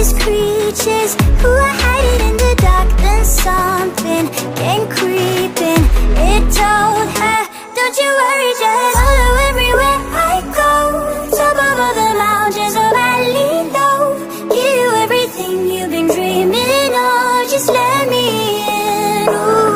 Helpless creatures who are hiding in the dark Then something came creeping. It told her, don't you worry, just follow everywhere I go. Top of all the mountains so valley low Give you everything you've been dreaming of. Just let me in, Ooh.